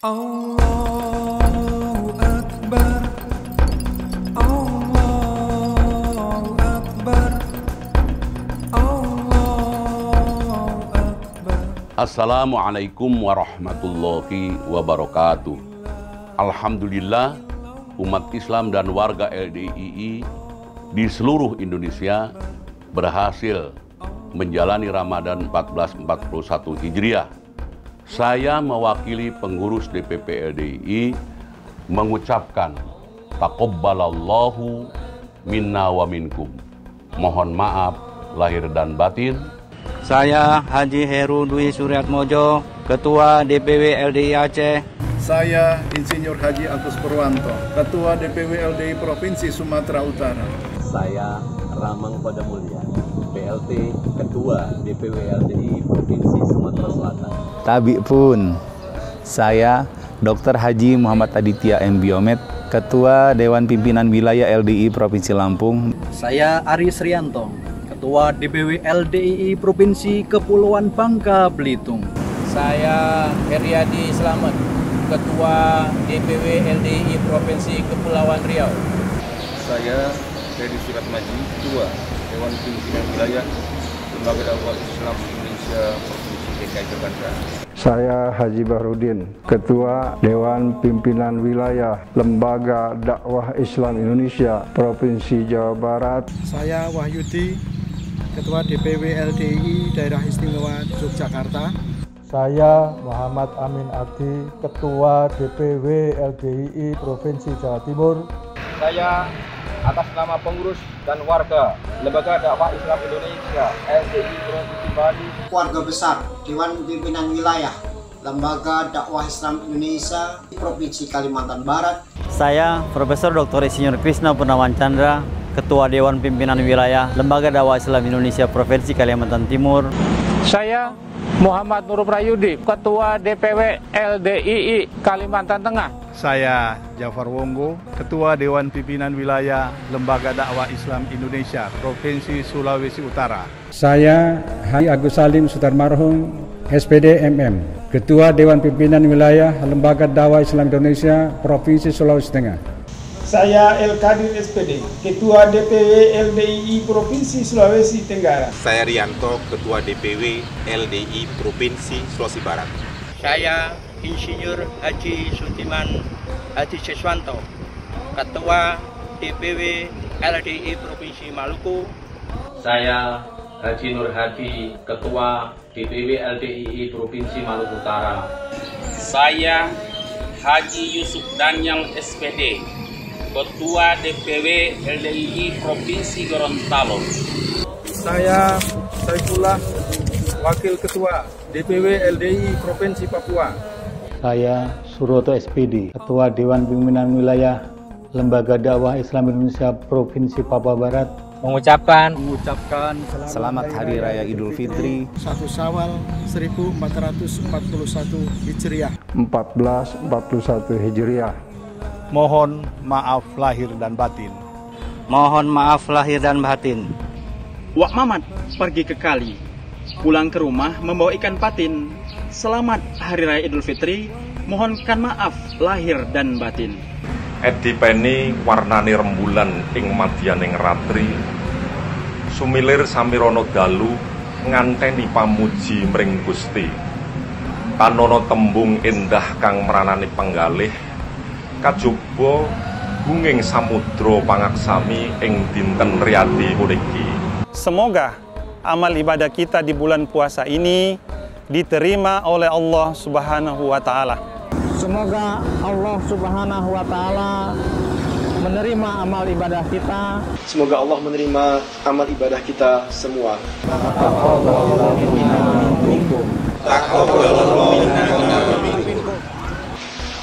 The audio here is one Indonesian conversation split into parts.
Allahu Akbar Allahu Akbar Allahu Akbar Assalamualaikum warahmatullahi wabarakatuh. Alhamdulillah umat Islam dan warga LDII di seluruh Indonesia berhasil menjalani Ramadan 1441 Hijriah. Saya mewakili pengurus DPP LDII mengucapkan takobbalallahu minna wa minkum. Mohon maaf lahir dan batin. Saya Haji Heru Dwi Suryatmojo, Ketua DPW LDI Aceh. Saya Insinyur Haji Agus Purwanto, Ketua DPW LDI Provinsi Sumatera Utara. Saya Ramang Padamulya, PLT Ketua DPW LDI Provinsi Sumatera Selatan. Tabi pun saya Dr. Haji Muhammad Aditya M. Biomed, Ketua Dewan Pimpinan Wilayah LDI Provinsi Lampung. Saya Aris Rianto, Ketua DPW LDII Provinsi Kepulauan Bangka Belitung. Saya Heriadi Slamet, Ketua DPW LDI Provinsi Kepulauan Riau. Saya Heri Surat Maji, Ketua Dewan Pimpinan Wilayah Lembaga Dakwah Islam Indonesia Provinsi DKI Jakarta. Saya Haji Bahrudin, Ketua Dewan Pimpinan Wilayah Lembaga Dakwah Islam Indonesia Provinsi Jawa Barat. Saya Wahyudi, Ketua DPW LDI Daerah Istimewa Yogyakarta. Saya Muhammad Amin Adi, Ketua DPW LDII Provinsi Jawa Timur. Saya atas nama pengurus dan warga Lembaga Dakwah Islam Indonesia LDI Provinsi Bali. Keluarga besar Dewan Pimpinan Wilayah Lembaga Dakwah Islam Indonesia Provinsi Kalimantan Barat. Saya Profesor Dr. Insinyur Krisna Purnawan Chandra, Ketua Dewan Pimpinan Wilayah Lembaga Dakwah Islam Indonesia Provinsi Kalimantan Timur. Saya Muhammad Nur Prayudi, Ketua DPW LDII Kalimantan Tengah. Saya Jafar Wonggo, Ketua Dewan Pimpinan Wilayah Lembaga Dakwah Islam Indonesia Provinsi Sulawesi Utara. Saya Haji Agus Salim Sutarmarhum, SPD MM, Ketua Dewan Pimpinan Wilayah Lembaga Dakwah Islam Indonesia Provinsi Sulawesi Tengah. Saya El Kadir SPD, Ketua DPW LDII Provinsi Sulawesi Tenggara. Saya Rianto, Ketua DPW LDI Provinsi Sulawesi Barat. Saya Insinyur Haji Sudiman Haji Siswanto, Ketua DPW LDI Provinsi Maluku. Saya Haji Nur Hadi, Ketua DPW LDII Provinsi Maluku Utara. Saya Haji Yusuf Daniel SPD, Ketua DPW LDII Provinsi Gorontalo. Saya Saifullah, Wakil Ketua DPW LDI Provinsi Papua. Saya Suroto SPD, Ketua Dewan Pimpinan Wilayah Lembaga Dakwah Islam Indonesia Provinsi Papua Barat. Mengucapkan mengucapkan selamat, selamat Hari Raya Idul Fitri 1 Syawal 1441 Hijriah 1441 Hijriah Mohon maaf lahir dan batin. Mohon maaf lahir dan batin. Wak Mamat pergi ke kali. Pulang ke rumah membawa ikan patin. Selamat Hari Raya Idul Fitri. Mohonkan maaf lahir dan batin. Edi Penny warnani rembulan ing madyaning ratri Sumilir samirono dalu nganteni pamuji mring Gusti. Kanono tembung indah kang meranani penggalih Kajaba bunging samudra pangaksami ing dinten riyadi puniki Semoga amal ibadah kita di bulan puasa ini diterima oleh Allah Subhanahu wa taala. Semoga Allah Subhanahu wa taala menerima amal ibadah kita. Semoga Allah menerima amal ibadah kita semua.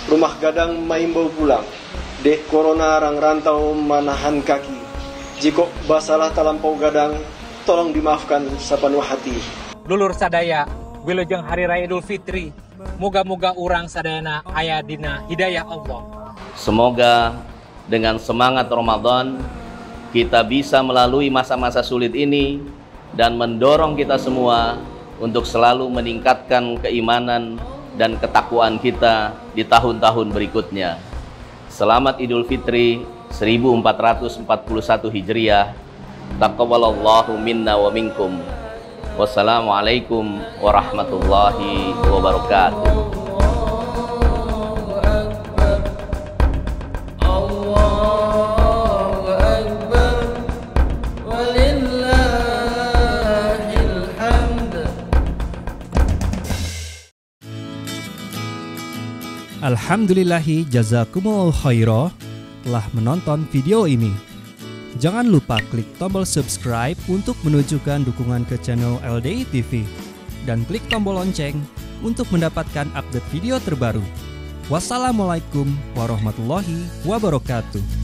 Rumah gadang maimbau pulang. Deh corona rang rantau manahan kaki. Jiko basalah talampau gadang, tolong dimaafkan sapan hati. Dulur sadaya, wilujeng hari raya Idul Fitri. Moga-moga orang sadayana ayadina hidayah Allah. Semoga dengan semangat Ramadan kita bisa melalui masa-masa sulit ini dan mendorong kita semua untuk selalu meningkatkan keimanan dan ketakwaan kita di tahun-tahun berikutnya. Selamat Idul Fitri 1441 Hijriah. Taqabbalallahu minna wa minkum. Wassalamualaikum warahmatullahi wabarakatuh. Alhamdulillahi jazakumul khairah telah menonton video ini. Jangan lupa klik tombol subscribe untuk menunjukkan dukungan ke channel LDI TV dan klik tombol lonceng untuk mendapatkan update video terbaru. Wassalamualaikum warahmatullahi wabarakatuh.